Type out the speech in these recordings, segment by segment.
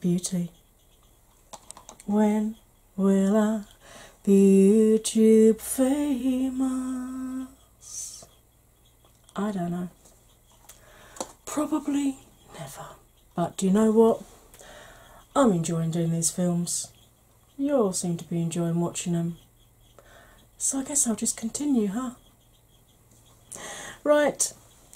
to 4F Beauty. When will I be YouTube famous? I don't know. Probably never. But do you know what? I'm enjoying doing these films. You all seem to be enjoying watching them. So I guess I'll just continue, huh? Right,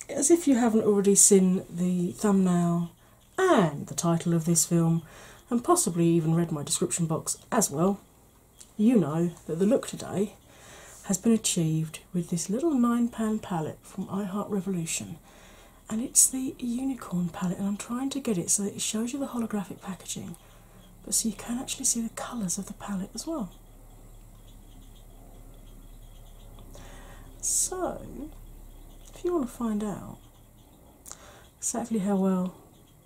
as if you haven't already seen the thumbnail and the title of this film, and possibly even read my description box as well, you know that the look today has been achieved with this little nine pan palette from iHeart Revolution. And it's the unicorn palette, and I'm trying to get it so that it shows you the holographic packaging, but so you can actually see the colours of the palette as well. So, if you want to find out exactly how well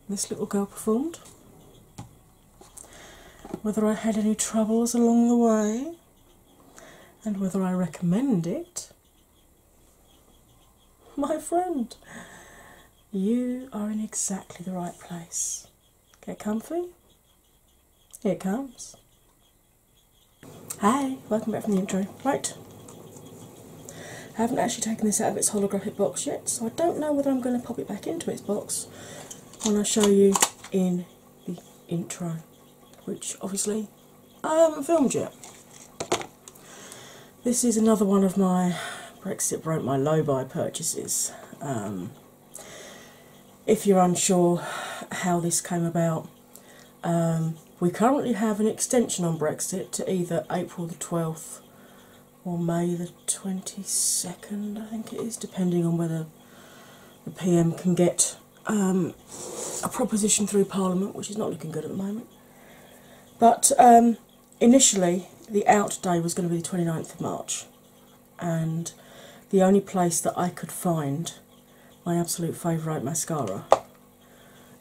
this little girl performed, whether I had any troubles along the way, and whether I recommend it, my friend, you are in exactly the right place. Get comfy. Here it comes. Hi, welcome back from the intro. Right. I haven't actually taken this out of its holographic box yet, so I don't know whether I'm going to pop it back into its box when I show you in the intro, which obviously I haven't filmed yet. This is another one of my Brexit broke my low buy purchases. Um, if you're unsure how this came about, um, we currently have an extension on Brexit to either April the 12th or May the 22nd, I think it is, depending on whether the PM can get um, a proposition through Parliament, which is not looking good at the moment. But um, initially, the out day was going to be the 29th of March, and the only place that I could find my absolute favourite mascara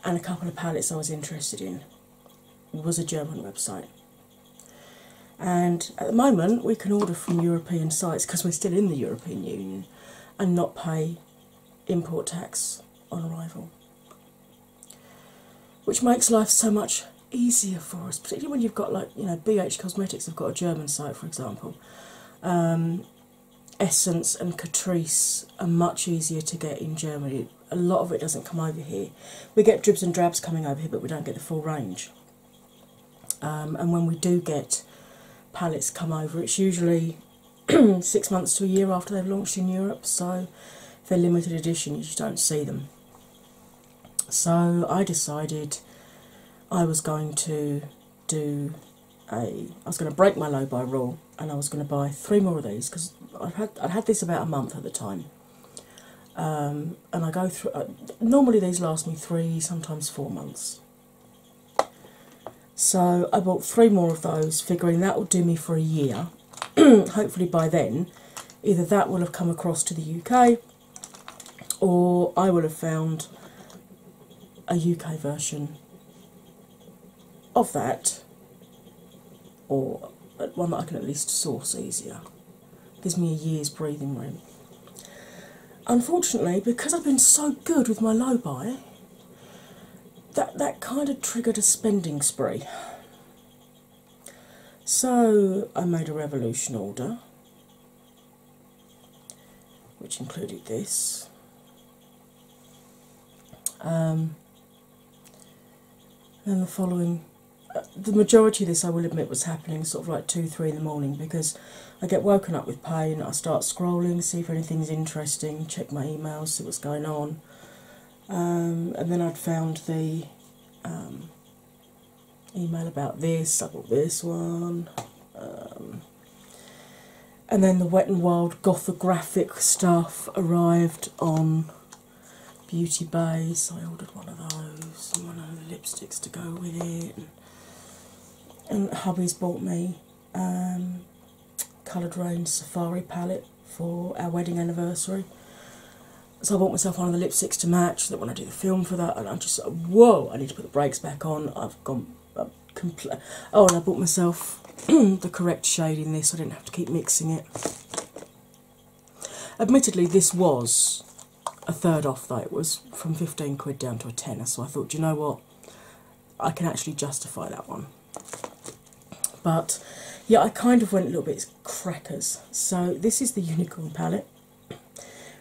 and a couple of palettes I was interested in was a German website. And at the moment, we can order from European sites because we're still in the European Union and not pay import tax on arrival. Which makes life so much easier for us, particularly when you've got, like, you know, BH Cosmetics have got a German site, for example. Um, Essence and Catrice are much easier to get in Germany. A lot of it doesn't come over here. We get dribs and drabs coming over here, but we don't get the full range. Um, and when we do get palettes come over, it's usually six months to a year after they've launched in Europe, so if they're limited edition, you just don't see them. So I decided I was going to do a. I was going to break my low buy rule, and I was going to buy three more of these because I'd had I'd had this about a month at the time. Um, and I go through. Uh, normally, these last me three, sometimes four months. So I bought three more of those, figuring that will do me for a year. Hopefully, by then, either that will have come across to the UK, or I will have found a UK version of that, or one that I can at least source easier. Gives me a year's breathing room. Unfortunately, because I've been so good with my low buy, that, that kind of triggered a spending spree. So I made a revolution order, which included this. Um, and the following, uh, the majority of this, I will admit, was happening sort of like two, three in the morning because I get woken up with pain. I start scrolling, see if anything's interesting, check my emails, see what's going on. Um, and then I'd found the um, email about this, I got this one. Um, and then the Wet and Wild gothographic stuff arrived on Beauty Bay, so I ordered one of those and one of the lipsticks to go with it. And, hubby's bought me um, Coloured Raine Safari palette for our wedding anniversary. So I bought myself one of the lipsticks to match that when I do the film for that, and I'm just whoa, I need to put the brakes back on. I've gone complete. Oh, and I bought myself the correct shade in this. I didn't have to keep mixing it. Admittedly, this was a third off though. It was from 15 quid down to a tenner, so I thought, you know what? I can actually justify that one. But yeah, I kind of went a little bit crackers. So this is the Unicorn palette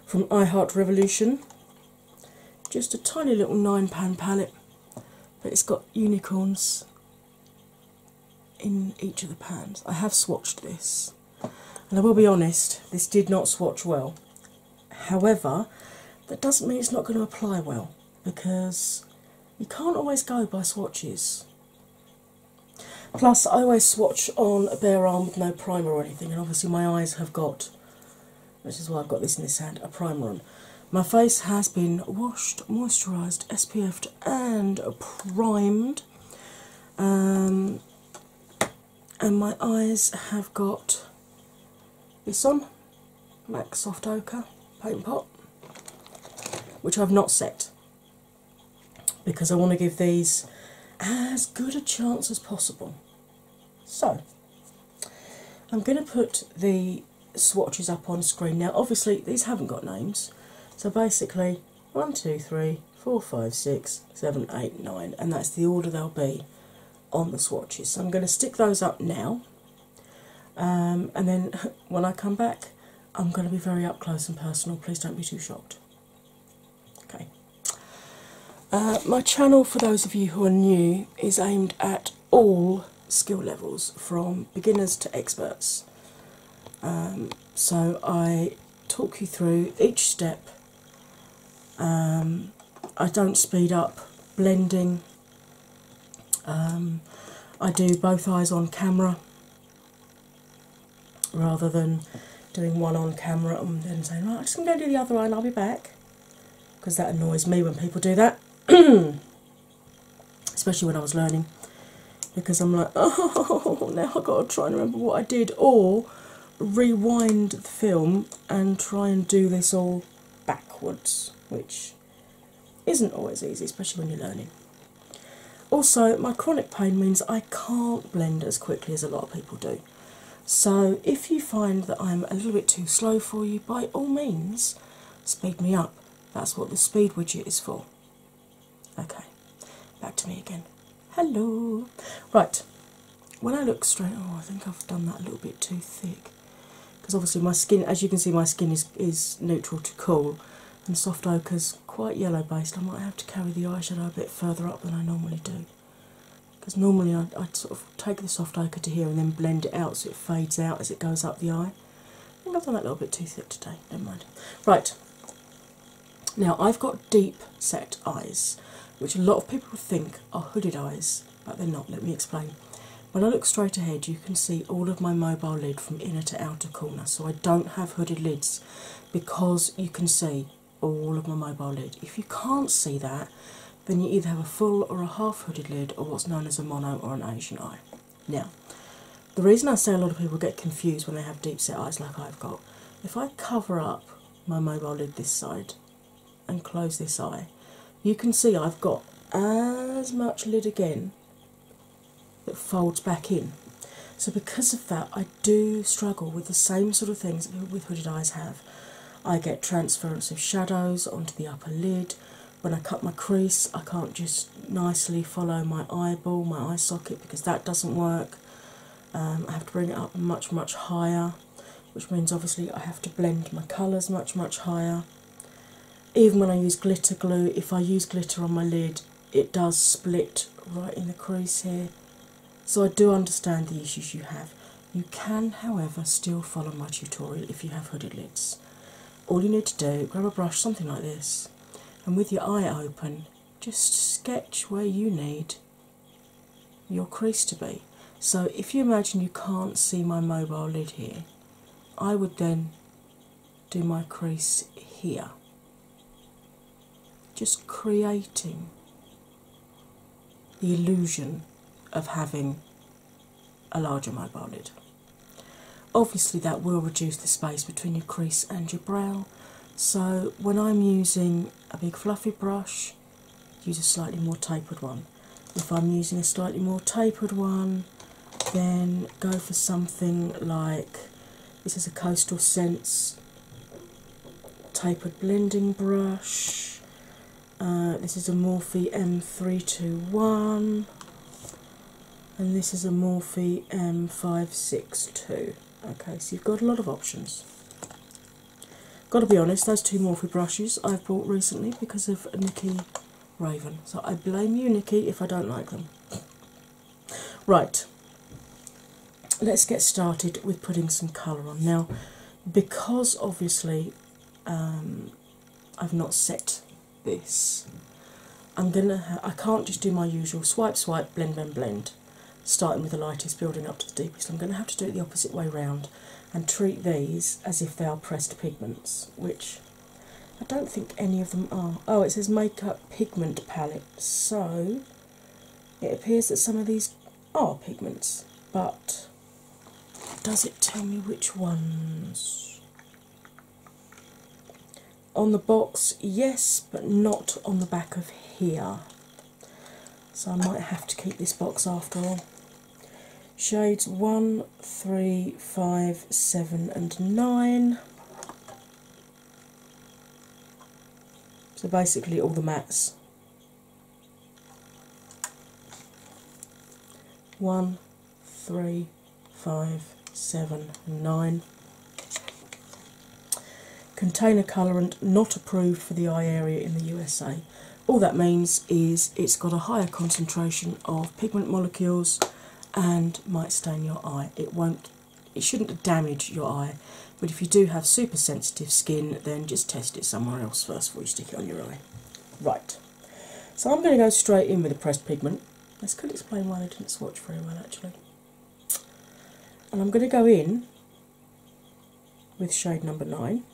from iHeart Revolution. Just a tiny little nine pound palette, but it's got unicorns in each of the pans. I have swatched this, and I will be honest, this did not swatch well. However, that doesn't mean it's not going to apply well because you can't always go by swatches. Plus, I always swatch on a bare arm with no primer or anything, and obviously, my eyes have got, which is why I've got this in this hand, a primer on. My face has been washed, moisturised, SPF'd, and primed. Um, and my eyes have got this on MAC Soft Ochre Paint Pot, which I've not set because I want to give these as good a chance as possible. So, I'm going to put the swatches up on screen now. Obviously, these haven't got names, so basically, one, two, three, four, five, six, seven, eight, nine, and that's the order they'll be on the swatches. So I'm going to stick those up now, um, and then when I come back, I'm going to be very up close and personal. Please don't be too shocked. Uh, my channel, for those of you who are new, is aimed at all skill levels from beginners to experts. Um, so I talk you through each step. Um, I don't speed up blending. Um, I do both eyes on camera rather than doing one on camera and then saying, right, I'm just going to do the other eye and I'll be back. Because that annoys me when people do that. Especially when I was learning. Because I'm like, oh, now I've got to try and remember what I did. Or rewind the film and try and do this all backwards, which isn't always easy, especially when you're learning. Also, my chronic pain means I can't blend as quickly as a lot of people do. So, if you find that I'm a little bit too slow for you, by all means, speed me up. That's what the speed widget is for. Okay, back to me again. Hello. Right, when I look straight, oh, I think I've done that a little bit too thick because obviously my skin, as you can see, my skin is, is neutral to cool, and soft ochre's quite yellow based. I might have to carry the eyeshadow a bit further up than I normally do because normally I'd, I'd, sort of take the soft ochre to here and then blend it out so it fades out as it goes up the eye. I think I've done that a little bit too thick today, never mind. Right, now I've got deep set eyes, which a lot of people think are hooded eyes, but they're not. Let me explain. When I look straight ahead, you can see all of my mobile lid from inner to outer corner. So I don't have hooded lids because you can see all of my mobile lid. If you can't see that, then you either have a full or a half hooded lid or what's known as a mono or an Asian eye. Now, the reason I say a lot of people get confused when they have deep set eyes like I've got, if I cover up my mobile lid this side and close this eye, you can see I've got as much lid again that folds back in. So, because of that, I do struggle with the same sort of things that with hooded eyes have. I get transference of shadows onto the upper lid. When I cut my crease, I can't just nicely follow my eyeball, my eye socket, because that doesn't work. Um, I have to bring it up much, much higher, which means obviously I have to blend my colours much, much higher. Even when I use glitter glue, if I use glitter on my lid, it does split right in the crease here. So I do understand the issues you have. You can, however, still follow my tutorial if you have hooded lids. All you need to do, grab a brush, something like this, and with your eye open, just sketch where you need your crease to be. So if you imagine you can't see my mobile lid here, I would then do my crease here. Just creating the illusion of having a larger mobile lid. Obviously, that will reduce the space between your crease and your brow. So, when I'm using a big fluffy brush, use a slightly more tapered one. If I'm using a slightly more tapered one, then go for something like this is a Coastal Scents tapered blending brush. Uh, this is a Morphe M321, and this is a Morphe M562. Okay, so you've got a lot of options. Got to be honest, those two Morphe brushes I've bought recently because of Nikki Raven. So I blame you, Nikki, if I don't like them. Right, let's get started with putting some colour on. Now, because obviously um, I've not set this, I'm gonna. I can't just do my usual swipe, swipe, blend, blend, blend, starting with the lightest, building up to the deepest. I'm going to have to do it the opposite way round and treat these as if they are pressed pigments, which I don't think any of them are. Oh, it says makeup pigment palette, so it appears that some of these are pigments, but does it tell me which ones? On the box, yes, but not on the back of here. So I might have to keep this box after all. Shades 1, 3, 5, 7, and 9. So basically, all the mattes. 1, 3, 5, 7, 9. Container colorant not approved for the eye area in the USA. All that means is it's got a higher concentration of pigment molecules and might stain your eye. It won't it shouldn't damage your eye, but if you do have super sensitive skin, then just test it somewhere else first before you stick it on your eye. Right. So I'm going to go straight in with the pressed pigment. This could explain why they didn't swatch very well actually. And I'm going to go in with shade number 9.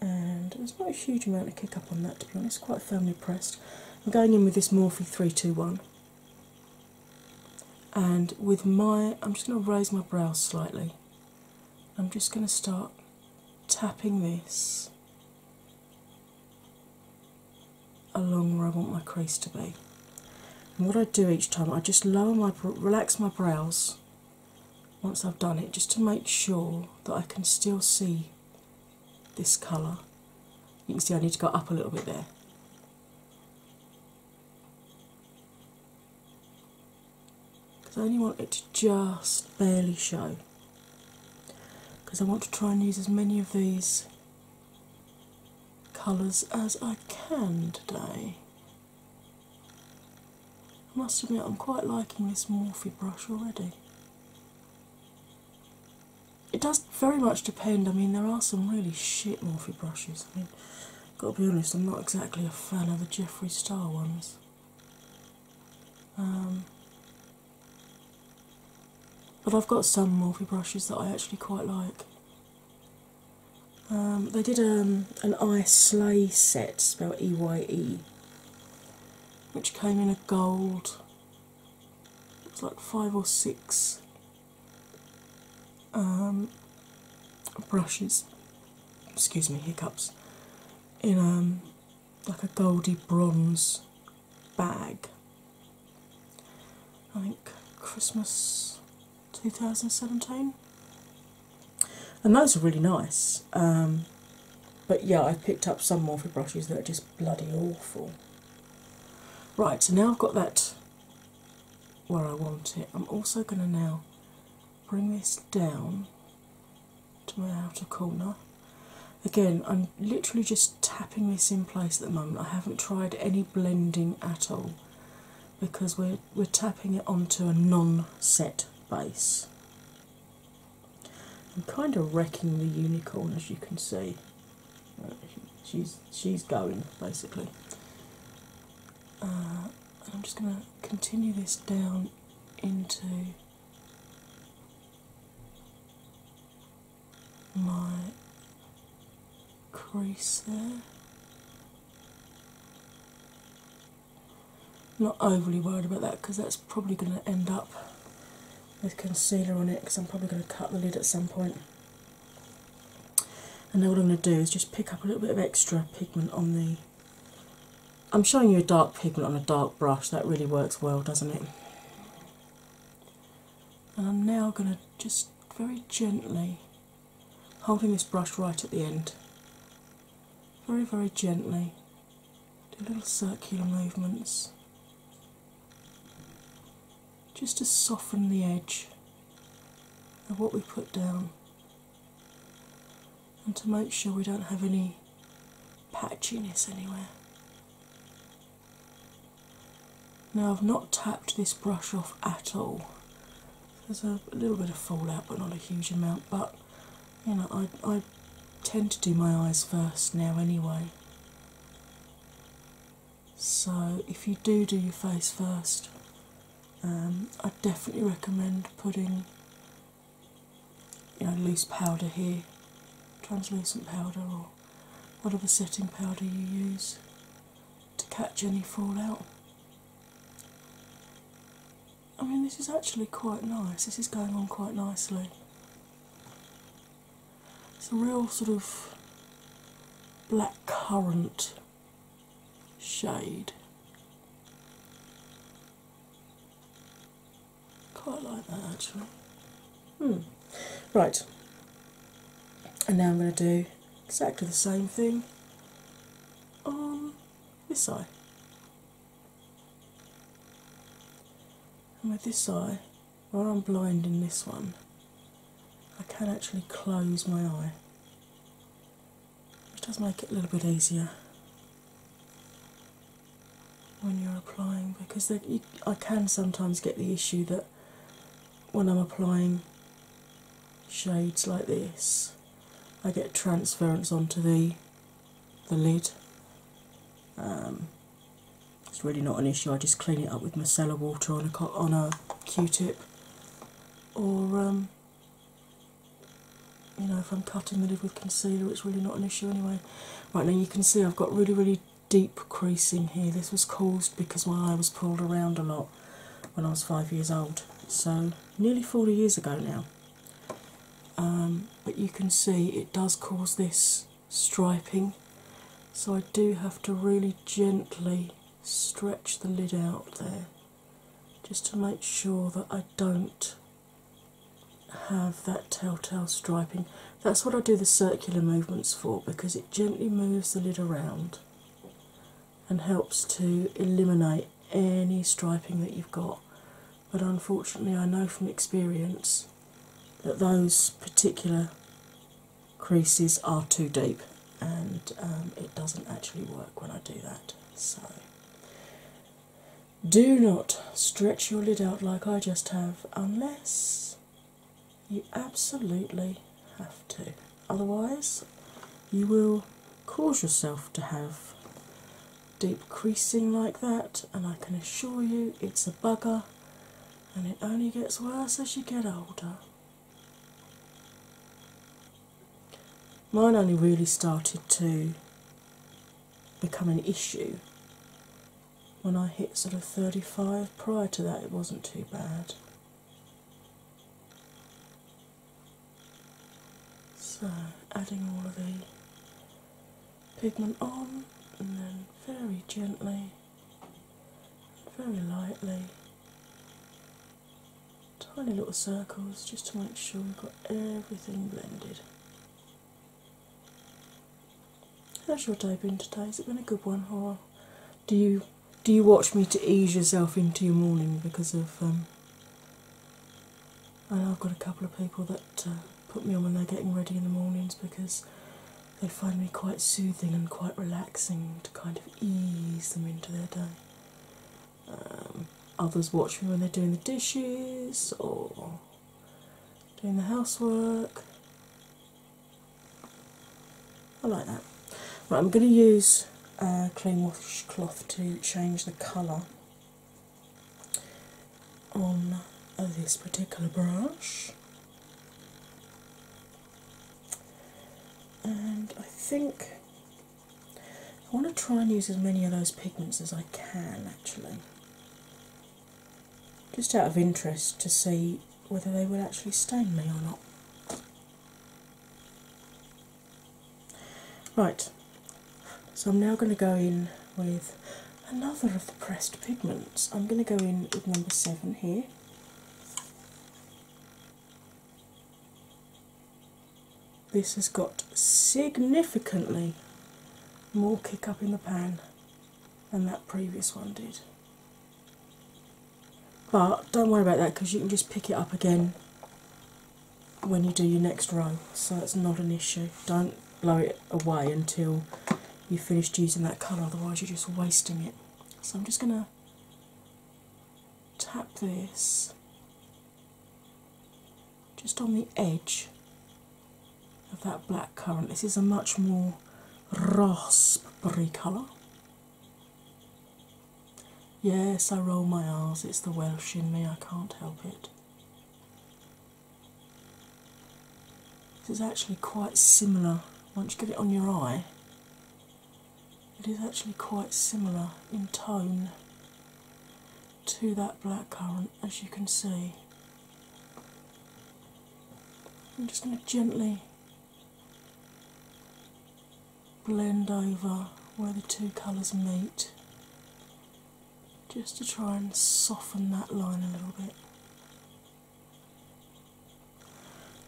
And there's not a huge amount of kick up on that to be honest, quite firmly pressed. I'm going in with this Morphe 321 and with my I'm just going to raise my brows slightly. I'm just going to start tapping this along where I want my crease to be. And what I do each time, I just lower my relax my brows once I've done it, just to make sure that I can still see this colour. You can see I need to go up a little bit there. because I only want it to just barely show. Because I want to try and use as many of these colours as I can today. I must admit, I'm quite liking this Morphe brush already. It does very much depend. I mean, there are some really shit Morphe brushes. I mean, got to be honest, I'm not exactly a fan of the Jeffree Star ones. Um, but I've got some Morphe brushes that I actually quite like. Um, they did um, an Eye Slay set, spelled E Y E, which came in a gold. It's like five or six um, brushes. Excuse me, hiccups. In um, like a goldy bronze bag. I think Christmas 2017. And those are really nice. Um, but yeah, I've picked up some Morphe brushes that are just bloody awful. Right, so now I've got that where I want it. I'm also going to now bring this down to my outer corner. Again, I'm literally just tapping this in place at the moment. I haven't tried any blending at all because we're, we're tapping it onto a non set base. I'm kind of wrecking the unicorn as you can see. She's she's going basically. Uh, I'm just going to continue this down into my crease there. Not overly worried about that because that's probably going to end up with concealer on it because I'm probably going to cut the lid at some point. And then what I'm going to do is just pick up a little bit of extra pigment on the. I'm showing you a dark pigment on a dark brush, that really works well, doesn't it? And I'm now going to just very gently holding this brush right at the end, very, very gently, do little circular movements just to soften the edge of what we put down and to make sure we don't have any patchiness anywhere. Now, I've not tapped this brush off at all. There's a, little bit of fallout, but not a huge amount. But you know, I, I tend to do my eyes first now anyway. So, if you do do your face first, um, I definitely recommend putting you know loose powder here, translucent powder or whatever setting powder you use to catch any fallout. I mean, this is actually quite nice. This is going on quite nicely. It's a real sort of black currant shade. Quite like that actually. Hmm. Right. And now I'm going to do exactly the same thing on this eye. And with this eye, while I'm blind in this one, can actually close my eye, which does make it a little bit easier when you're applying because I can sometimes get the issue that when I'm applying shades like this, I get transference onto the the lid. Um, it's really not an issue. I just clean it up with micellar water on a on a Q-tip, or um, you know, if I'm cutting the lid with concealer, it's really not an issue anyway. Right now, you can see I've got really, really deep creasing here. This was caused because my eye was pulled around a lot when I was five years old, so nearly 40 years ago now. Um, but you can see it does cause this striping, so I do have to really gently stretch the lid out there just to make sure that I don't have that telltale striping. That's what I do the circular movements for because it gently moves the lid around and helps to eliminate any striping that you've got. But unfortunately, I know from experience that those particular creases are too deep and um, it doesn't actually work when I do that. So, do not stretch your lid out like I just have unless you absolutely have to. Otherwise, you will cause yourself to have deep creasing like that, and I can assure you it's a bugger and it only gets worse as you get older. Mine only really started to become an issue when I hit sort of 35. Prior to that, it wasn't too bad. Adding all of the pigment on and then very gently, very lightly, tiny little circles just to make sure we've got everything blended. How's your day been today? Has it been a good one, or do you do you watch me to ease yourself into your morning because of? Um, I know I've got a couple of people that uh, put me on when they're getting ready in the mornings because they find me quite soothing and quite relaxing to kind of ease them into their day. Um, others watch me when they're doing the dishes or doing the housework. I like that. Right, I'm going to use a clean washcloth to change the colour on this particular brush. And I think I want to try and use as many of those pigments as I can actually. Just out of interest to see whether they will actually stain me or not. Right, so I'm now going to go in with another of the pressed pigments. I'm going to go in with number seven here. This has got significantly more kick up in the pan than that previous one did. But don't worry about that because you can just pick it up again when you do your next row, so it's not an issue. Don't blow it away until you've finished using that colour, otherwise, you're just wasting it. So, I'm just going to tap this just on the edge of that black currant. This is a much more raspberry colour. Yes, I roll my R's, it's the Welsh in me, I can't help it. This is actually quite similar once you get it on your eye. It is actually quite similar in tone to that black currant, as you can see. I'm just going to gently blend over where the two colours meet just to try and soften that line a little bit.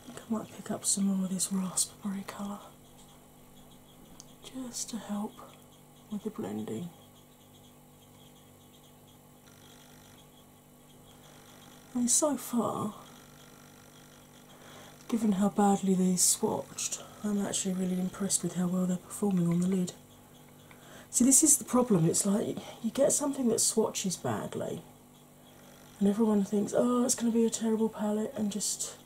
I I might pick up some more of this raspberry colour just to help with the blending. And so far, given how badly these swatched, I'm actually really impressed with how well they're performing on the lid. See, this is the problem. It's like you get something that swatches badly, and everyone thinks, oh, it's going to be a terrible palette, and just.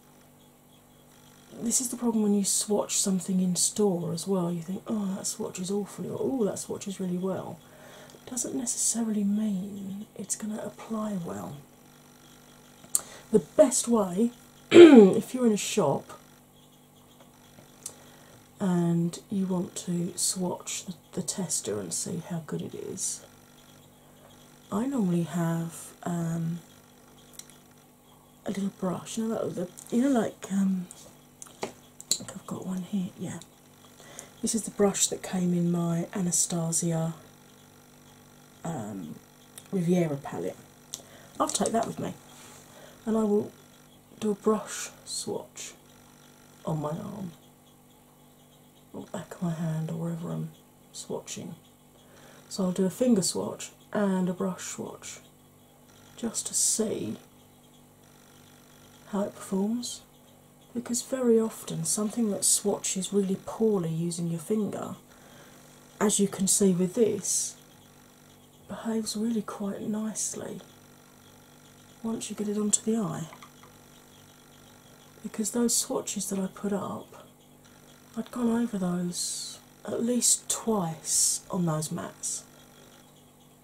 This is the problem when you swatch something in store as well. You think, oh, that swatch is awfully, or oh, that swatch is really well. Doesn't necessarily mean it's going to apply well. The best way, if you're in a shop and you want to swatch the, tester and see how good it is, I normally have um, a little brush. You know, you know, like um, I've got one here. Yeah, this is the brush that came in my Anastasia um, Riviera palette. I'll take that with me, and I will do a brush swatch on my arm or back of my hand or wherever I'm swatching. So I'll do a finger swatch and a brush swatch just to see how it performs. Because very often something that swatches really poorly using your finger, as you can see with this, behaves really quite nicely once you get it onto the eye. Because those swatches that I put up I'd gone over those at least twice on those mats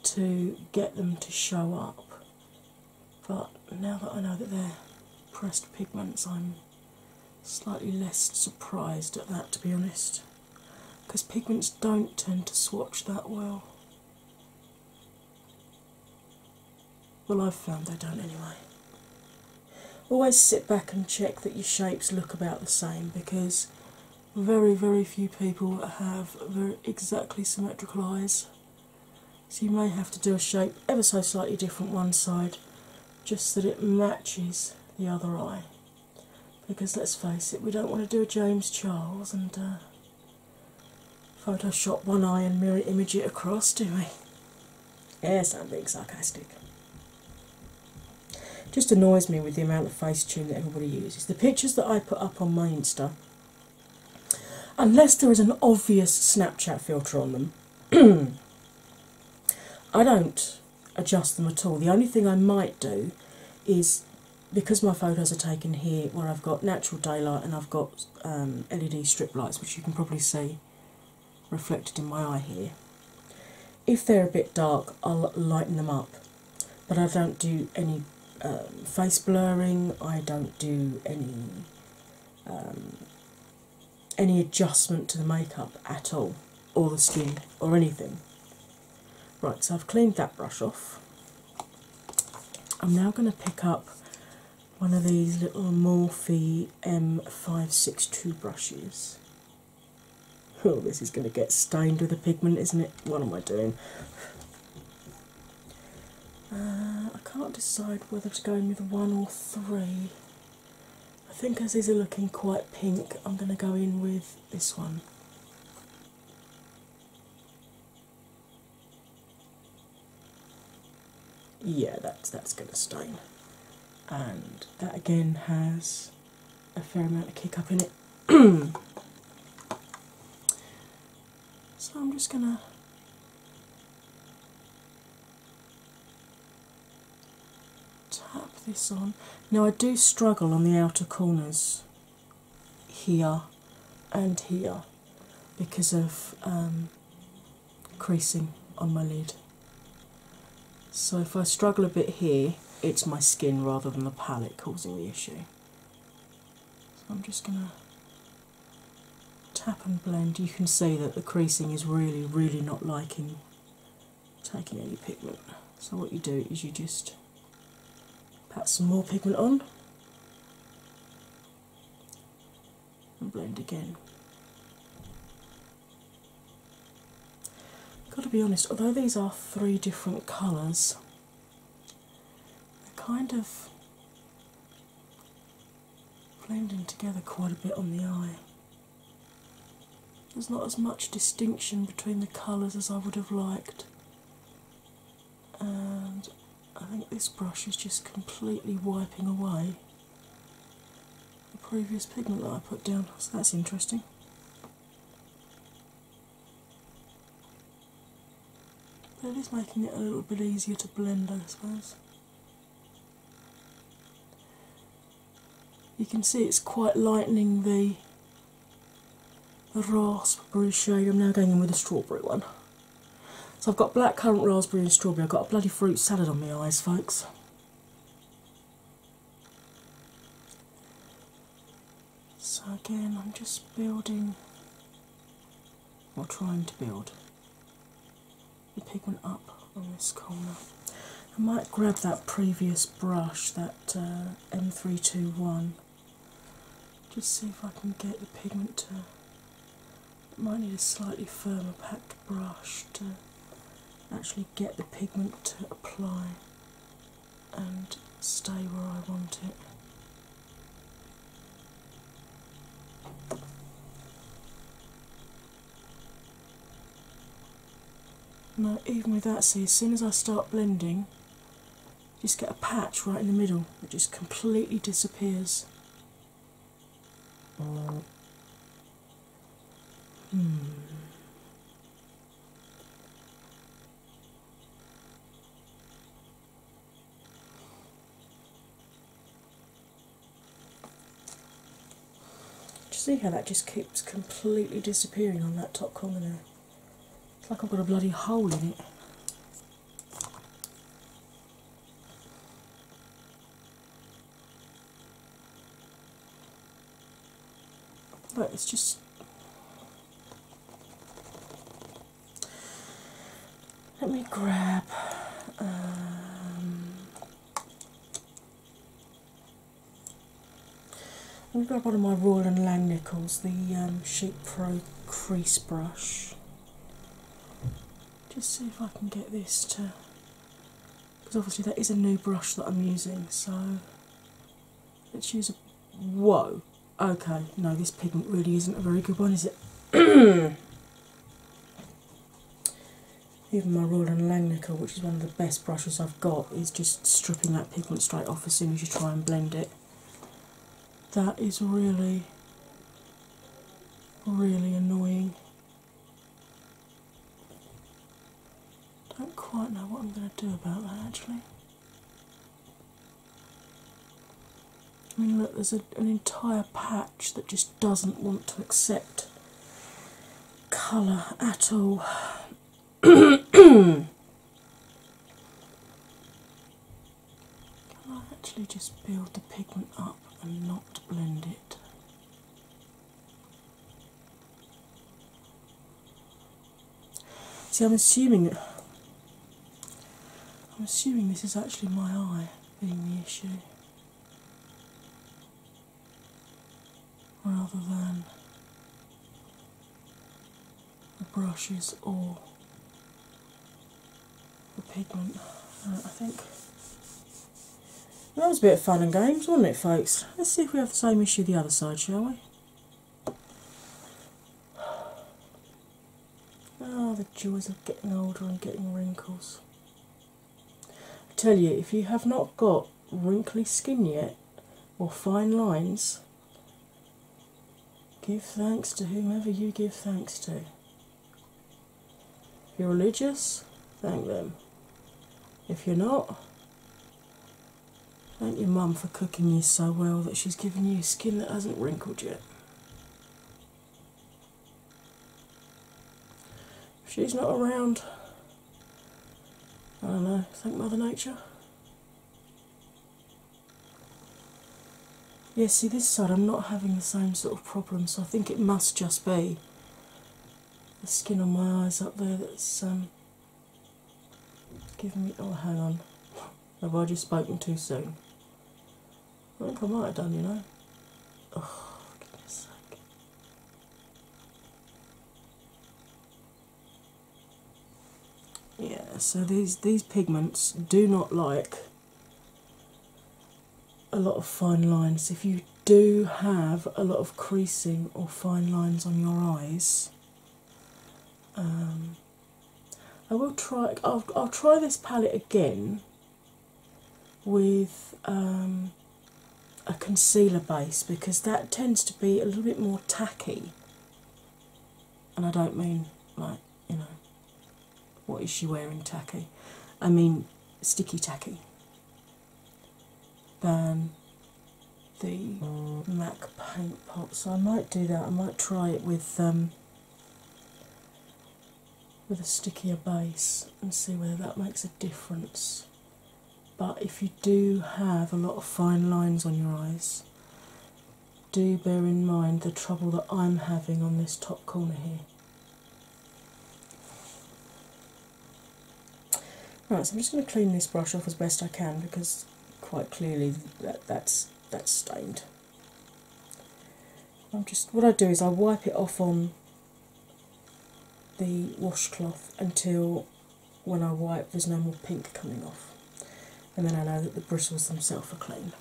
to get them to show up. But now that I know that they're pressed pigments, I'm slightly less surprised at that, to be honest, because pigments don't tend to swatch that well. Well, I've found they don't anyway. Always sit back and check that your shapes look about the same because very, very few people have very exactly symmetrical eyes. So you may have to do a shape ever so slightly different one side just that it matches the other eye. Because let's face it, we don't want to do a James Charles and uh, Photoshop one eye and mirror image it across, do we? Yes, I'm being sarcastic. Just annoys me with the amount of face tune that everybody uses. The pictures that I put up on my Insta unless there is an obvious Snapchat filter on them, I don't adjust them at all. The only thing I might do is because my photos are taken here where I've got natural daylight and I've got um, LED strip lights, which you can probably see reflected in my eye here. If they're a bit dark, I'll lighten them up, but I don't do any um, face blurring, I don't do any um, any adjustment to the makeup at all, or the skin, or anything. Right, so I've cleaned that brush off. I'm now going to pick up one of these little Morphe M562 brushes. Oh, this is going to get stained with the pigment, isn't it? What am I doing? Uh, I can't decide whether to go in with one or three. I think as these are looking quite pink, I'm going to go in with this one. Yeah, that's that's going to stain, and that again has a fair amount of kick up in it. so I'm just going to tap this on. Now I do struggle on the outer corners here and here because of um, creasing on my lid. So if I struggle a bit here, it's my skin rather than the palette causing the issue. So I'm just going to tap and blend. You can see that the creasing is really, really not liking taking any pigment. So what you do is you just pat some more pigment on and blend again. Got to be honest, although these are three different colours, they're kind of blending together quite a bit on the eye. There's not as much distinction between the colours as I would have liked, and I think this brush is just completely wiping away the previous pigment that I put down, so that's interesting. But it is making it a little bit easier to blend, I suppose. You can see it's quite lightening the the raspberry shade. I'm now going in with a strawberry one. So I've got black currant raspberry and strawberry. I've got a bloody fruit salad on my eyes, folks. So again, I'm just building, or trying to build, the pigment up on this corner. I might grab that previous brush, that uh, M321, just see if I can get the pigment to. might need a slightly firmer packed brush to actually get the pigment to apply and stay where I want it. Now, even with that, see, as soon as I start blending, just get a patch right in the middle that just completely disappears. Hmm. See how that just keeps completely disappearing on that top corner there? It's like I've got a bloody hole in it. Look, it's just. Let me grab. Um, let me grab one of my Royal and Langnickel's, the um, Sheep Pro crease brush. Just see if I can get this to. Because obviously, that is a new brush that I'm using, so let's use a. Whoa! Okay, no, this pigment really isn't a very good one, is it? Even my Royal and Langnickel, which is one of the best brushes I've got, is just stripping that pigment straight off as soon as you try and blend it. That is really, really annoying. Don't quite know what I'm going to do about that actually. I mean, look, there's a, an entire patch that just doesn't want to accept colour at all. Can I actually just build the pigment up and not blend it? See, I'm assuming I'm assuming this is actually my eye being the issue rather than the brushes or the pigment. Uh, I think That was a bit of fun and games, wasn't it, folks? Let's see if we have the same issue the other side, shall we? Ah, the joys of getting older and getting wrinkles. I tell you, if you have not got wrinkly skin yet or fine lines, give thanks to whomever you give thanks to. If you're religious, thank them. If you're not, thank your mum for cooking you so well that she's given you skin that hasn't wrinkled yet. If she's not around, I don't know, thank Mother Nature. Yeah, see, this side I'm not having the same sort of problem, so I think it must just be the skin on my eyes up there that's um, giving me. Oh, hang on. Have I just spoken too soon? I think I might have done, you know. Oh. Yeah, so these these pigments do not like a lot of fine lines. If you do have a lot of creasing or fine lines on your eyes, um, I will try. I'll, I'll try this palette again with um, a concealer base because that tends to be a little bit more tacky. And I don't mean like, you know, what is she wearing tacky? I mean sticky tacky than the MAC paint pot. So I might do that. I might try it with um, with a stickier base and see whether that makes a difference. But if you do have a lot of fine lines on your eyes, do bear in mind the trouble that I'm having on this top corner here. Right, so I'm just going to clean this brush off as best I can because quite clearly that that's that's stained. I'm just what I do is I wipe it off on the washcloth until when I wipe there's no more pink coming off. And then I know that the bristles themselves are clean.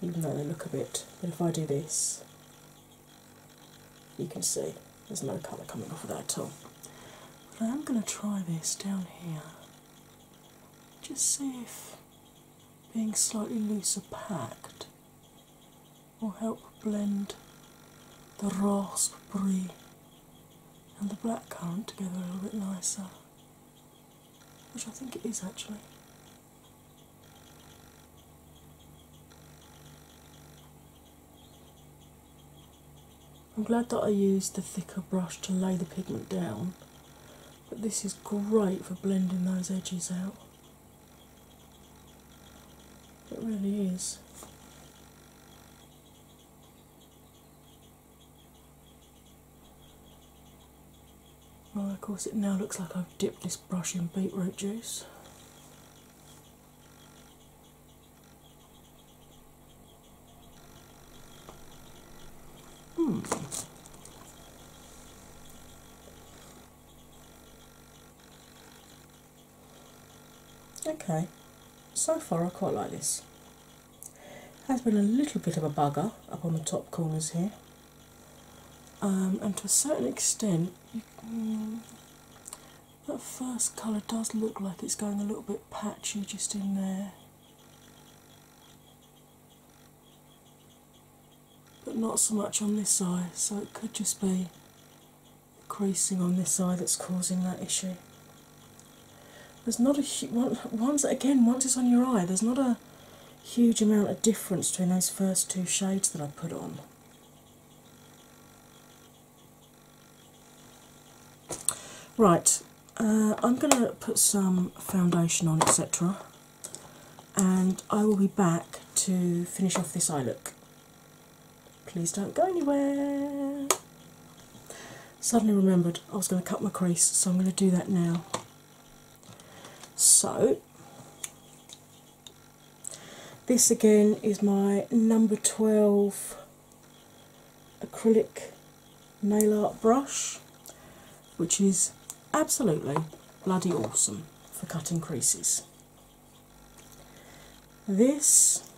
Even though they look a bit. But if I do this, you can see there's no colour coming off of that at all. But I am going to try this down here. Just see if being slightly looser packed will help blend the raspberry and the black currant together a little bit nicer, which I think it is actually. I'm glad that I used the thicker brush to lay the pigment down, but this is great for blending those edges out. It really is. Well, of course, it now looks like I've dipped this brush in beetroot juice. Hmm. Okay, so far I quite like this. Has been a little bit of a bugger up on the top corners here, um, and to a certain extent, mm, that first colour does look like it's going a little bit patchy just in there. But not so much on this side, so it could just be creasing on this side that's causing that issue. There's not a once again once it's on your eye. There's not a huge amount of difference between those first two shades that I put on. Right, uh, I'm going to put some foundation on, etc., and I will be back to finish off this eye look. Please don't go anywhere. Suddenly remembered I was going to cut my crease, so I'm going to do that now. So, this again is my number 12 acrylic nail art brush, which is absolutely bloody awesome for cutting creases. This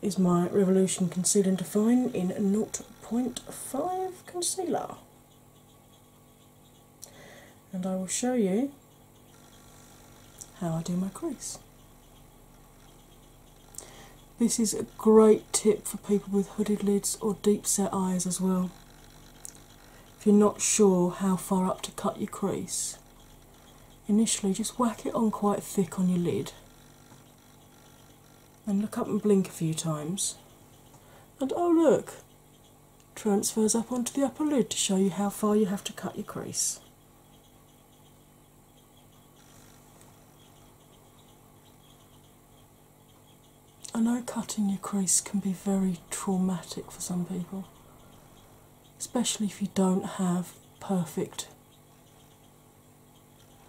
is my Revolution Conceal and Define in 0.5 concealer. And I will show you how I do my crease. This is a great tip for people with hooded lids or deep set eyes as well. If you're not sure how far up to cut your crease, initially just whack it on quite thick on your lid. And look up and blink a few times. And oh, look, transfers up onto the upper lid to show you how far you have to cut your crease. I know cutting your crease can be very traumatic for some people, especially if you don't have perfect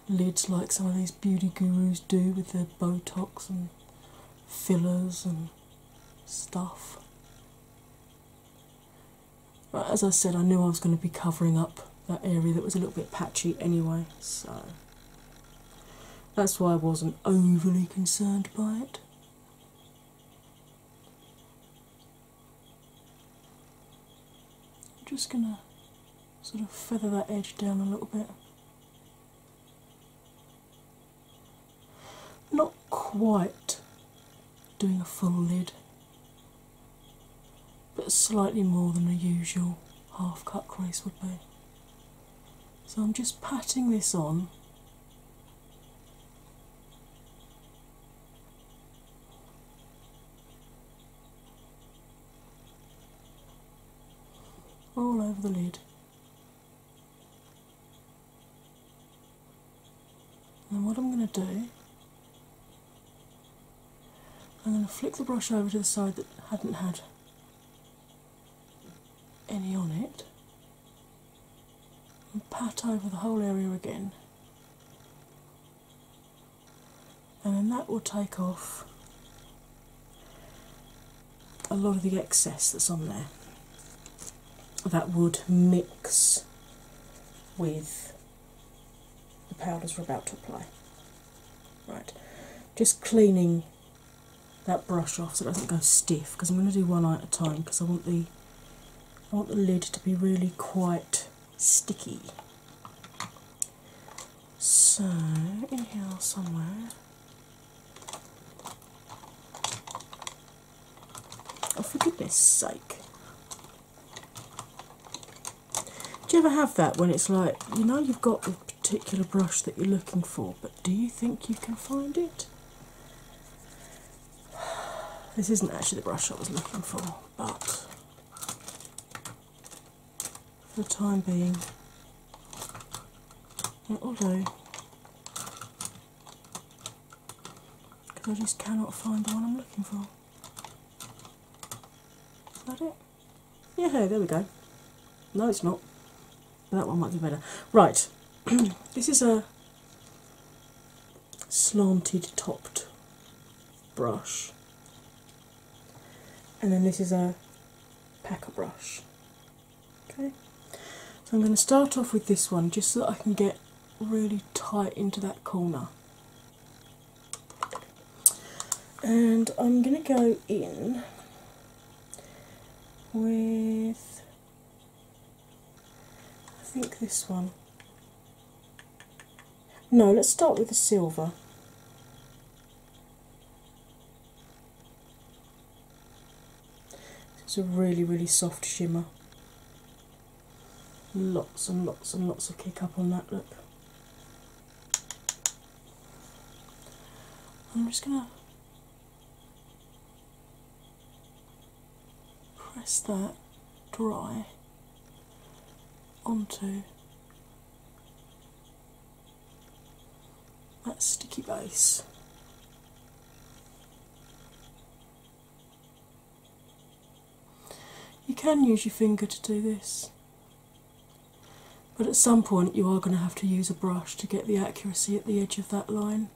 lids like some of these beauty gurus do with their Botox and fillers and stuff. But as I said, I knew I was going to be covering up that area that was a little bit patchy anyway, so that's why I wasn't overly concerned by it. Just going to sort of feather that edge down a little bit. Not quite doing a full lid, but slightly more than a usual half cut crease would be. So I'm just patting this on. All over the lid. And what I'm going to do I'm going to flick the brush over to the side that hadn't had any on it and pat over the whole area again. And then that will take off a lot of the excess that's on there that would mix with the powders we're about to apply. Right, just cleaning that brush off so it doesn't go stiff because I'm going to do one eye at a time because I want the I want the lid to be really quite sticky. So in here somewhere. Oh for goodness sake. Do you ever have that when it's like you know you've got the particular brush that you're looking for, but do you think you can find it? This isn't actually the brush I was looking for, but for the time being, it will do. Because I just cannot find the one I'm looking for. Is that it? Yeah, there we go. No, it's not. That one might be better. Right, this is a slanted topped brush and then this is a packer brush. Okay, so I'm going to start off with this one just so that I can get really tight into that corner. And I'm going to go in with, think this one. No, let's start with the silver. It's a really, really soft shimmer. Lots and lots and lots of kick up on that look. I'm just gonna press that dry onto that sticky base. You can use your finger to do this, but at some point you are going to have to use a brush to get the accuracy at the edge of that line.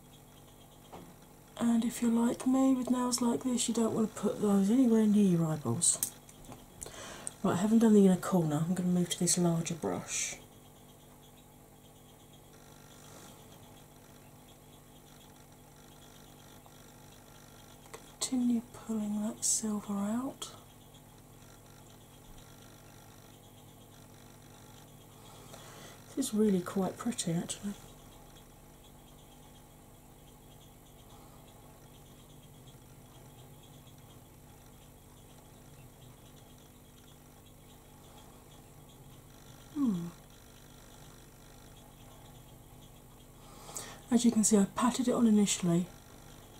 And if you're like me with nails like this, you don't want to put those anywhere near your eyeballs. Right, I haven't done the inner corner, I'm going to move to this larger brush. continue pulling that silver out. This is really quite pretty actually. Hmm. As you can see, I patted it on initially,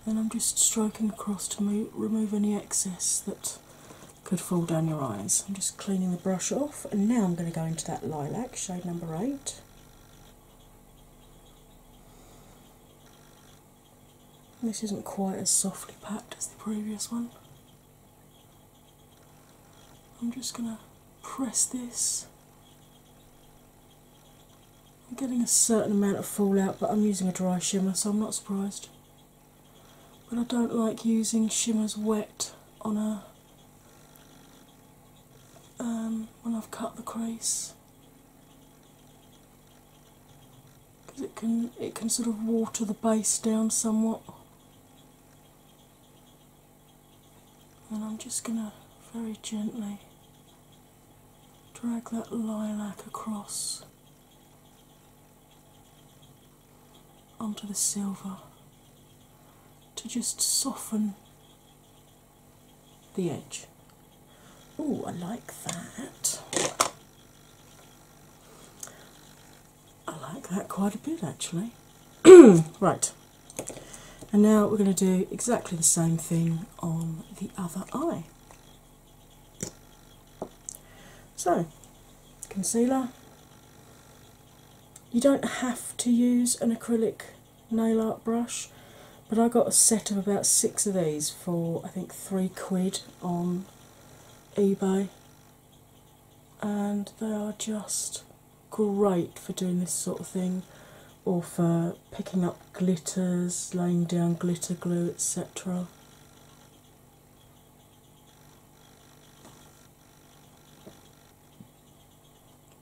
and I'm just stroking across to remove any excess that could fall down your eyes. I'm just cleaning the brush off, and now I'm going to go into that lilac, shade number eight. This isn't quite as softly packed as the previous one. I'm just going to press this. Getting a certain amount of fallout, but I'm using a dry shimmer, so I'm not surprised. But I don't like using shimmers wet on a um, when I've cut the crease because it can it can sort of water the base down somewhat. And I'm just gonna very gently drag that lilac across onto the silver to just soften the edge. Oh, I like that. I like that quite a bit actually. right, and now we're going to do exactly the same thing on the other eye. So, concealer. You don't have to use an acrylic nail art brush, but I got a set of about six of these for I think three quid on eBay, and they are just great for doing this sort of thing or for picking up glitters, laying down glitter glue, etc.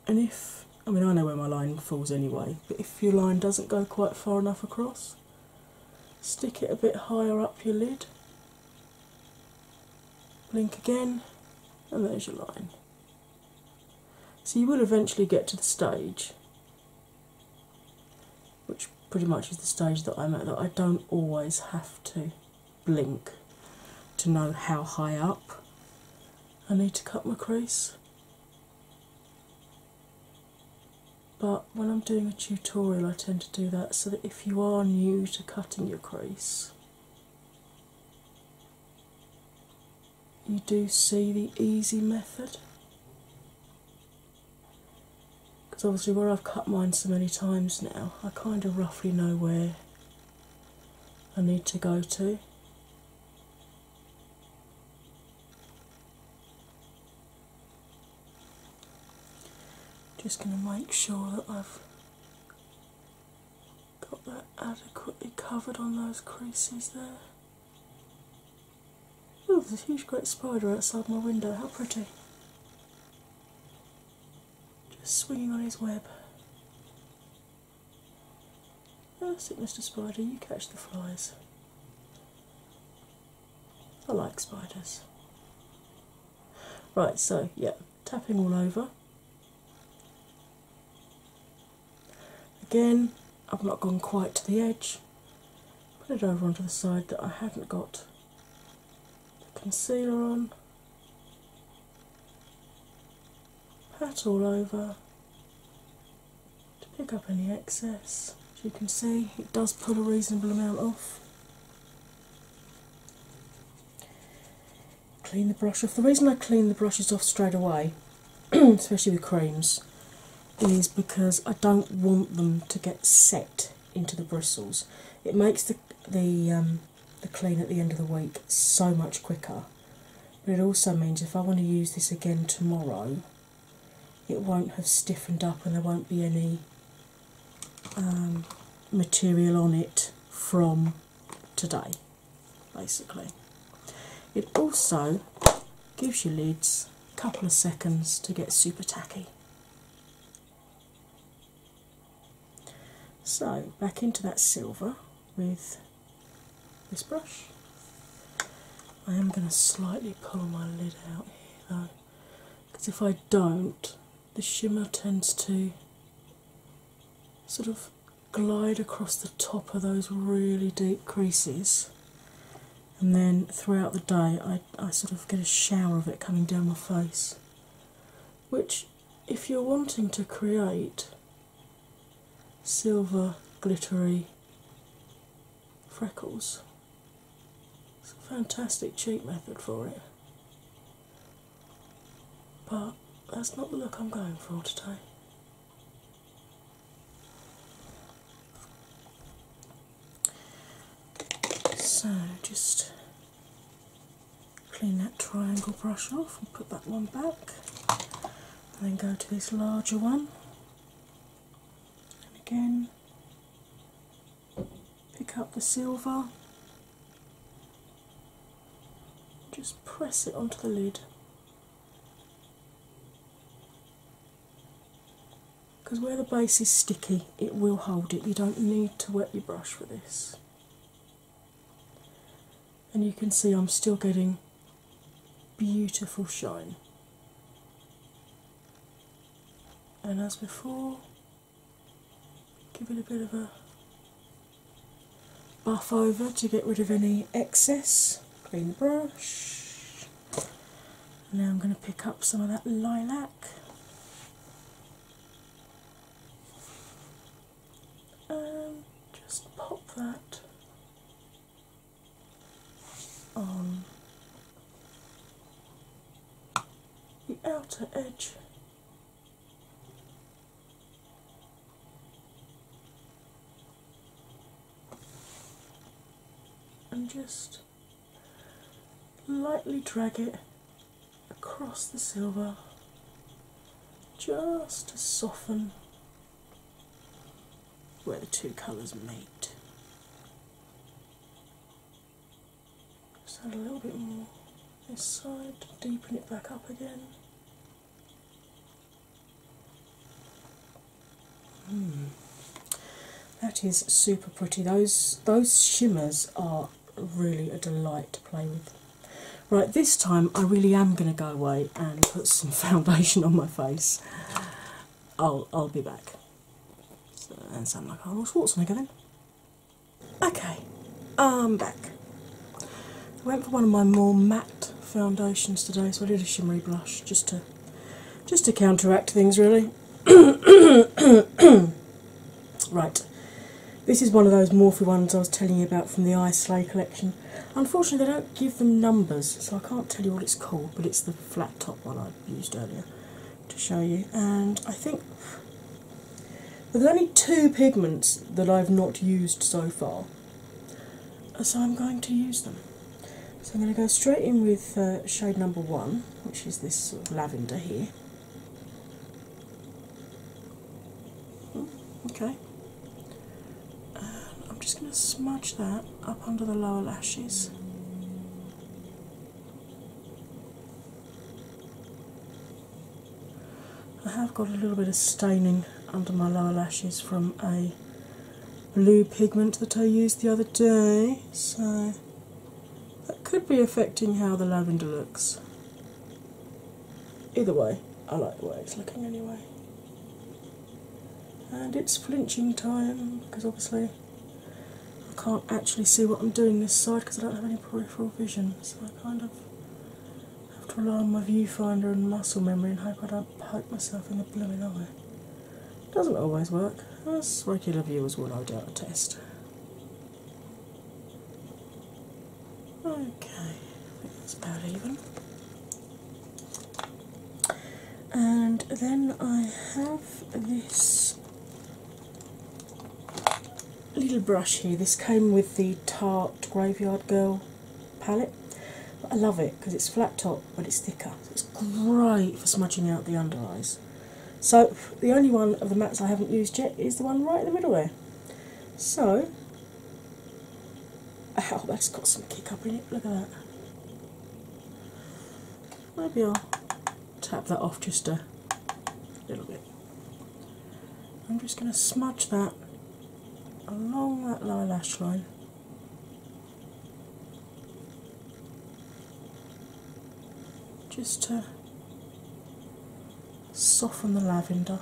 And if, I mean, I know where my line falls anyway, but if your line doesn't go quite far enough across, stick it a bit higher up your lid, blink again, and there's your line. So you will eventually get to the stage, which pretty much is the stage that I'm at, that I don't always have to blink to know how high up I need to cut my crease. But when I'm doing a tutorial, I tend to do that so that if you are new to cutting your crease, you do see the easy method. Because obviously, where I've cut mine so many times now, I kind of roughly know where I need to go to. Just going to make sure that I've got that adequately covered on those creases there. Oh, there's a huge great spider outside my window, how pretty. Just swinging on his web. That's it, Mr. Spider, you catch the flies. I like spiders. Right, so yeah, tapping all over. Again, I've not gone quite to the edge. Put it over onto the side that I haven't got the concealer on, pat all over to pick up any excess. As you can see, it does pull a reasonable amount off. Clean the brush off. The reason I clean the brushes off straight away, especially with creams, is because I don't want them to get set into the bristles. It makes the the um, the clean at the end of the week so much quicker. But it also means if I want to use this again tomorrow, it won't have stiffened up and there won't be any um, material on it from today, basically. It also gives your lids a couple of seconds to get super tacky. So, back into that silver with this brush. I am going to slightly pull my lid out here though, because if I don't, the shimmer tends to sort of glide across the top of those really deep creases, and then throughout the day, I, I sort of get a shower of it coming down my face. Which, if you're wanting to create silver glittery freckles, it's a fantastic cheap method for it. But that's not the look I'm going for today. So just clean that triangle brush off and put that one back. And then go to this larger one. Again, pick up the silver, just press it onto the lid. Because where the base is sticky, it will hold it. You don't need to wet your brush for this. And you can see I'm still getting beautiful shine. And as before, give it a bit of a buff over to get rid of any excess. Clean the brush. Now I'm going to pick up some of that lilac. And just pop that on the outer edge. And just lightly drag it across the silver just to soften where the two colours meet. Just add a little bit more this side, deepen it back up again. Hmm. That is super pretty. Those those shimmers are really a delight to play with. Right, this time I really am going to go away and put some foundation on my face. I'll I'll be back. So, and sound like Arnold Schwarzenegger then. Okay, I'm back. I went for one of my more matte foundations today, so I did a shimmery blush just to just to counteract things really. right. This is one of those Morphe ones I was telling you about from the Islay collection. Unfortunately, they don't give them numbers, so I can't tell you what it's called, but it's the flat top one I used earlier to show you. And I think there's only two pigments that I've not used so far, so I'm going to use them. So I'm going to go straight in with uh, shade number one, which is this sort of lavender here. Hmm, okay. Just going to smudge that up under the lower lashes. I have got a little bit of staining under my lower lashes from a blue pigment that I used the other day, so that could be affecting how the lavender looks. Either way, I like the way it's looking anyway. And it's flinching time because obviously can't actually see what I'm doing this side because I don't have any peripheral vision, so I kind of have to rely on my viewfinder and muscle memory and hope I don't poke myself in the blooming eye. It Doesn't always work, as regular viewers will no doubt attest. Okay, I think that's about even. And then I have this little brush here. This came with the Tarte Graveyard Girl palette. I love it because it's flat top but it's thicker. It's great for smudging out the under eyes. So, the only one of the mattes I haven't used yet is the one right in the middle there. So, oh that's got some kick up in it. Look at that. Maybe I'll tap that off just a little bit. I'm just going to smudge that along that lower lash line. just to soften the lavender.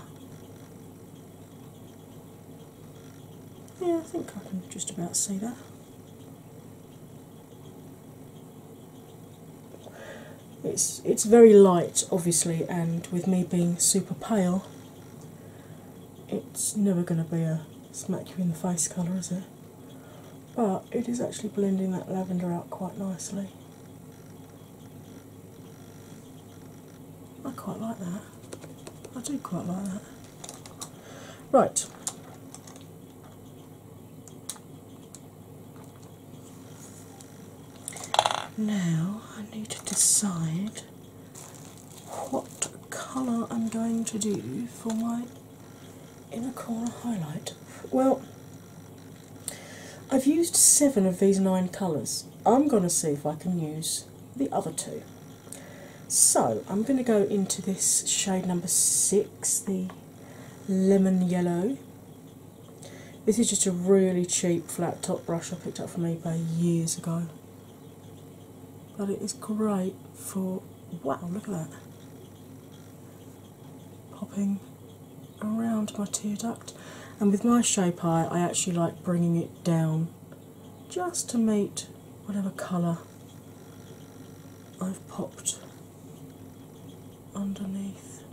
Yeah, I think I can just about see that. It's it's very light, obviously, and with me being super pale, it's never going to be a smack you in the face colour, is it? But it is actually blending that lavender out quite nicely. I quite like that. I do quite like that. Right. Now I need to decide what colour I'm going to do for my inner corner highlight. Well, I've used seven of these nine colours. I'm going to see if I can use the other two. So I'm going to go into this shade number six, the lemon yellow. This is just a really cheap flat top brush I picked up from eBay years ago. But it is great for wow, look at that. Popping around my tear duct. And with my shape eye, I actually like bringing it down just to meet whatever colour I've popped underneath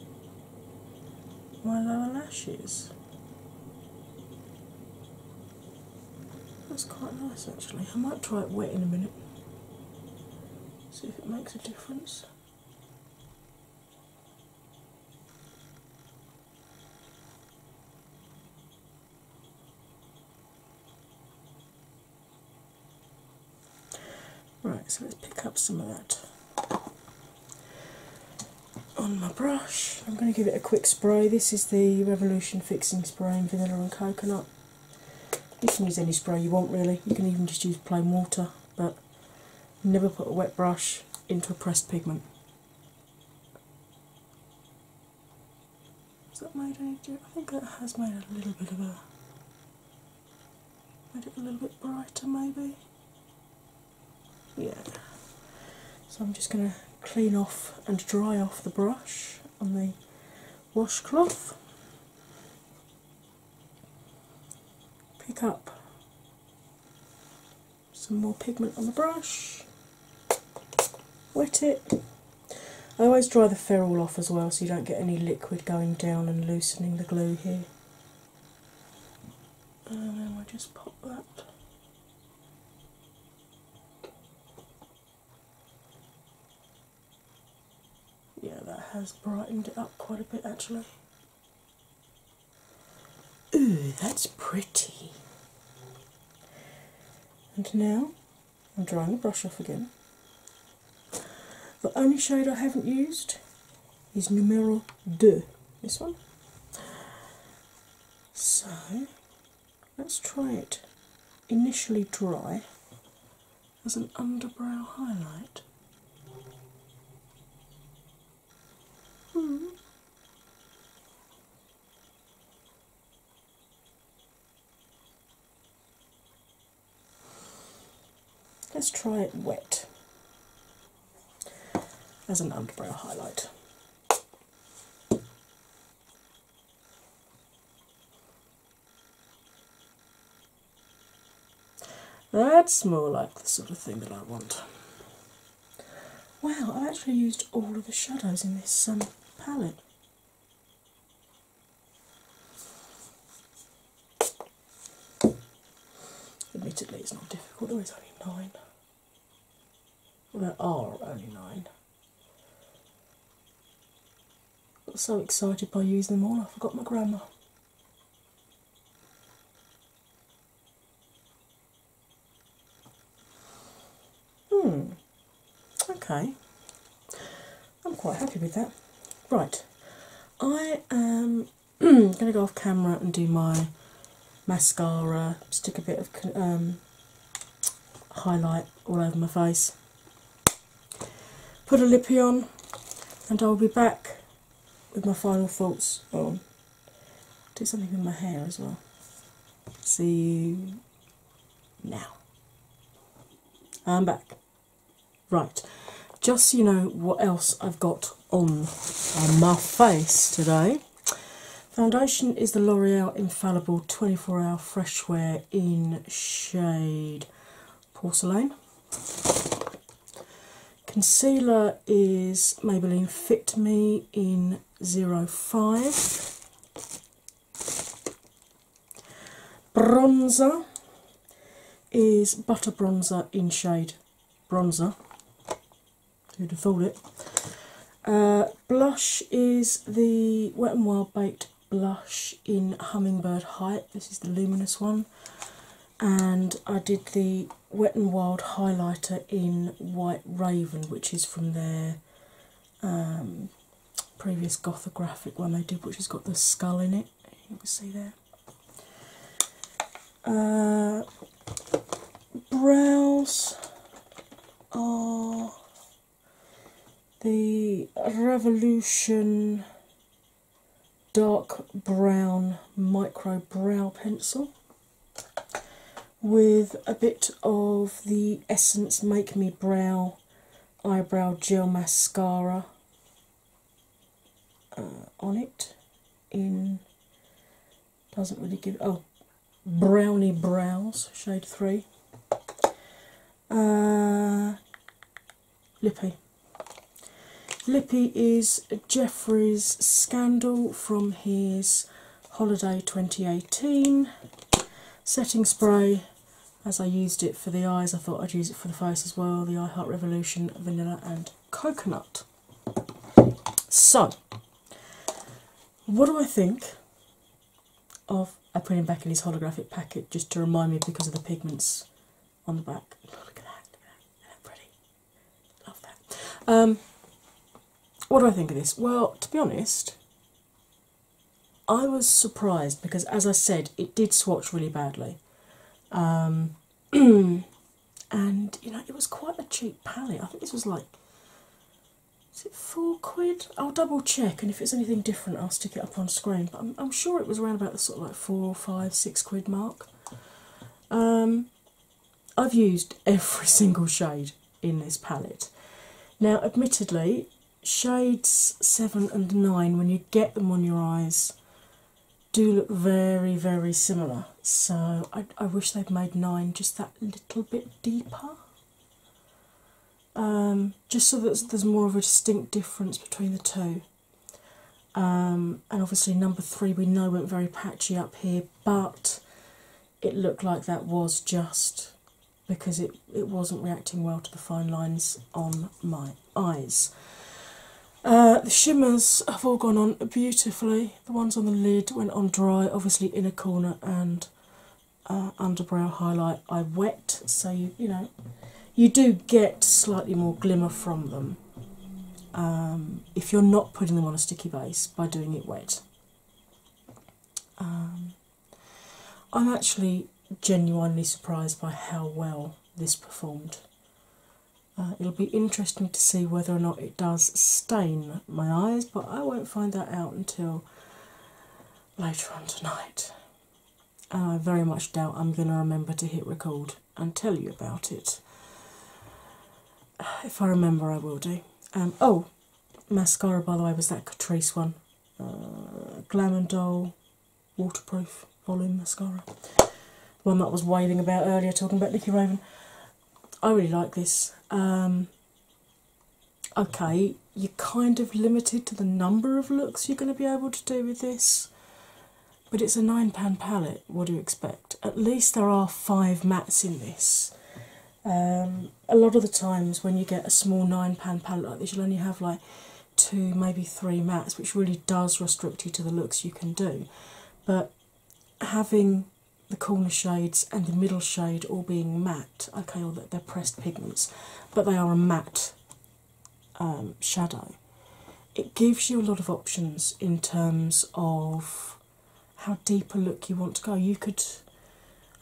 my lower lashes. That's quite nice actually. I might try it wet in a minute, see if it makes a difference. Right, so let's pick up some of that on my brush. I'm going to give it a quick spray. This is the Revolution Fixing Spray in Vanilla and Coconut. You can use any spray you want, really. You can even just use plain water, but never put a wet brush into a pressed pigment. Has that made any? I think that has made a little bit of a. made it a little bit brighter, maybe. Yeah. So I'm just going to clean off and dry off the brush on the washcloth. Pick up some more pigment on the brush, wet it. I always dry the ferrule off as well so you don't get any liquid going down and loosening the glue here. And then we just pop that Yeah, that has brightened it up quite a bit actually. Ooh, that's pretty. And now I'm drying the brush off again. The only shade I haven't used is numero deux, this one. So let's try it initially dry as an underbrow highlight. Let's try it wet as an underbrow highlight. That's more like the sort of thing that I want. Wow, I've actually used all of the shadows in this um, palette. Admittedly, it's not difficult, there is only nine. Well, there are only nine. Got so excited by using them all, I forgot my grammar. Hmm, okay. I'm quite happy with that. Right, I am going to go off camera and do my mascara, stick a bit of um, highlight all over my face, put a lippy on, and I'll be back with my final thoughts on. Do something with my hair as well. See you now. I'm back. Right, just so you know what else I've got on, on my face today. Foundation is the L'Oreal Infallible 24 Hour Fresh Wear in shade Porcelain. Concealer is Maybelline Fit Me in 05. Bronzer is Butter Bronzer in shade Bronzer. Who'd have thought it? Uh, blush is the Wet n Wild Baked blush in Hummingbird Height. This is the luminous one. And I did the Wet n Wild highlighter in White Raven, which is from their um, previous gothographic one they did, which has got the skull in it. You can see there. Uh, brows are the Revolution dark brown micro brow pencil with a bit of the Essence Make Me Brow eyebrow gel mascara uh, on it in doesn't really give oh brownie brows shade 3 uh, lippy lippy is Jeffree's scandal from his holiday 2018 setting spray as i used it for the eyes i thought i'd use it for the face as well the i heart revolution vanilla and coconut so what do i think of I put him back in his holographic packet just to remind me because of the pigments on the back. Look at that, look at that, pretty. Love that. Um, what do I think of this? Well, to be honest, I was surprised because, as I said, it did swatch really badly. Um, and, you know, it was quite a cheap palette. I think this was like is it four quid? I'll double check, and if it's anything different, I'll stick it up on screen. But I'm, I'm sure it was around about the sort of like four, five, six quid mark. Um, I've used every single shade in this palette. Now, admittedly, shades 7 and 9, when you get them on your eyes, do look very, very similar. So I, I wish they'd made 9 just that little bit deeper um, just so that there's more of a distinct difference between the two. Um, and obviously, number three we know went very patchy up here, but it looked like that was just because it, it wasn't reacting well to the fine lines on my eyes. Uh, the shimmers have all gone on beautifully. The ones on the lid went on dry, obviously inner corner and uh, underbrow highlight. I wet, so you you know you do get slightly more glimmer from them um, if you're not putting them on a sticky base by doing it wet. Um, I'm actually genuinely surprised by how well this performed. Uh, it'll be interesting to see whether or not it does stain my eyes, but I won't find that out until later on tonight. And I very much doubt I'm going to remember to hit record and tell you about it if I remember, I will do. Um, oh, mascara, by the way, was that Catrice one. Uh, Glam Doll Waterproof Volume Mascara. One that I was waving about earlier, talking about Nicky Raven. I really like this. Um, okay, you're kind of limited to the number of looks you're going to be able to do with this. But it's a £9 palette, what do you expect? At least there are five mattes in this. Um, a lot of the times when you get a small nine pound palette like this, you'll only have like two, maybe three mattes, which really does restrict you to the looks you can do. But having the corner shades and the middle shade all being matte, okay, or that they're pressed pigments, but they are a matte um, shadow. It gives you a lot of options in terms of how deep a look you want to go. You could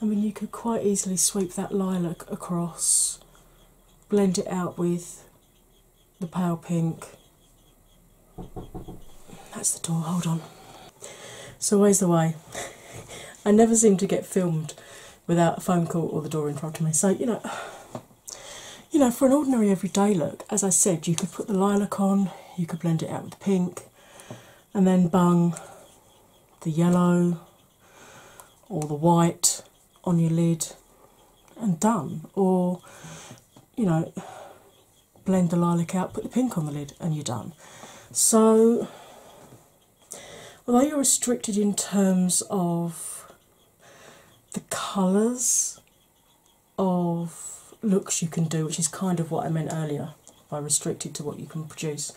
I mean, you could quite easily sweep that lilac across, blend it out with the pale pink. That's the door, hold on. So, always the way. I never seem to get filmed without a phone call or the door in front of me. So, you know, you know, for an ordinary everyday look, as I said, you could put the lilac on, you could blend it out with the pink, and then bung the yellow or the white on your lid and done. Or, you know, blend the lilac out, put the pink on the lid, and you're done. So, although you're restricted in terms of the colours of looks you can do, which is kind of what I meant earlier by restricted to what you can produce,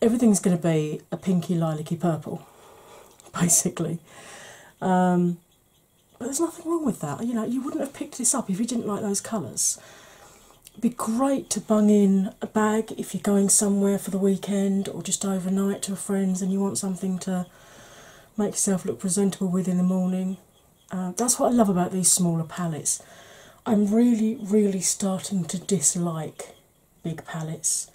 everything's going to be a pinky lilac purple, basically. Um, but there's nothing wrong with that. You know, you wouldn't have picked this up if you didn't like those colours. It'd be great to bung in a bag if you're going somewhere for the weekend or just overnight to a friend's and you want something to make yourself look presentable with in the morning. Uh, that's what I love about these smaller palettes. I'm really, really starting to dislike big palettes.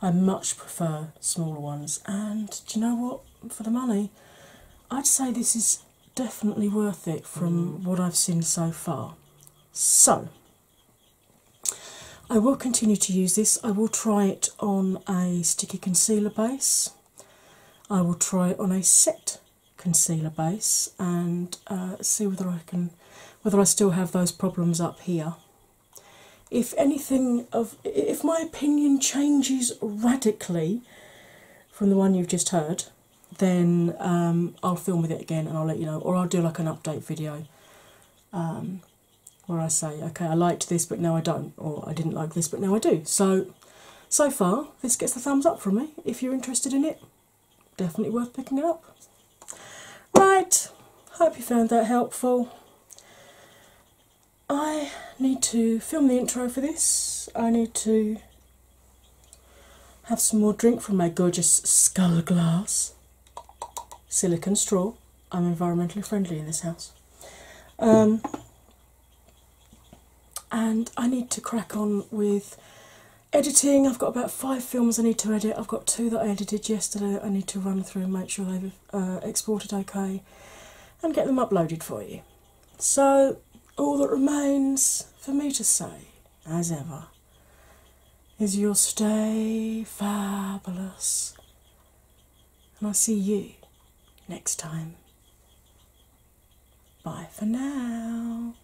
I much prefer smaller ones, and do you know what? For the money, I'd say this is definitely worth it from what I've seen so far. So, I will continue to use this. I will try it on a sticky concealer base. I will try it on a set concealer base and uh, see whether I can, whether I still have those problems up here. If anything of, if my opinion changes radically from the one you've just heard, then um, I'll film with it again and I'll let you know, or I'll do like an update video um, where I say, okay, I liked this, but now I don't, or I didn't like this, but now I do. So, so far, this gets the thumbs up from me. If you're interested in it, definitely worth picking it up. Right, hope you found that helpful. I need to film the intro for this. I need to have some more drink from my gorgeous skull glass silicon straw. I'm environmentally friendly in this house. Um, and I need to crack on with editing. I've got about five films I need to edit. I've got two that I edited yesterday that I need to run through and make sure they've uh, exported okay and get them uploaded for you. So, all that remains for me to say, as ever, is you'll stay fabulous. And I'll see you next time. Bye for now.